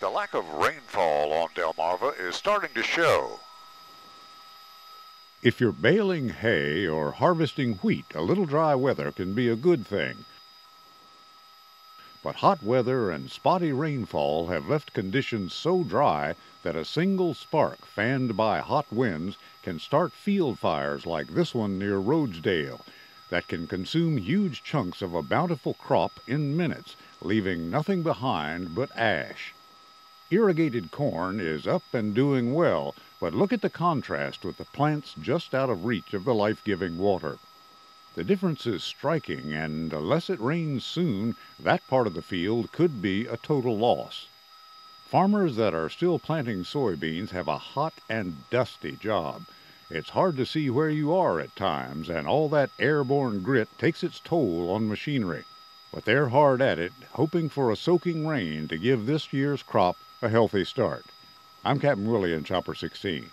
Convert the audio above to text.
The lack of rainfall on Delmarva is starting to show. If you're baling hay or harvesting wheat, a little dry weather can be a good thing. But hot weather and spotty rainfall have left conditions so dry that a single spark fanned by hot winds can start field fires like this one near Rhodesdale that can consume huge chunks of a bountiful crop in minutes, leaving nothing behind but ash. Irrigated corn is up and doing well, but look at the contrast with the plants just out of reach of the life giving water. The difference is striking, and unless it rains soon, that part of the field could be a total loss. Farmers that are still planting soybeans have a hot and dusty job. It's hard to see where you are at times, and all that airborne grit takes its toll on machinery. But they're hard at it, hoping for a soaking rain to give this year's crop a healthy start. I'm Captain Willie in Chopper 16.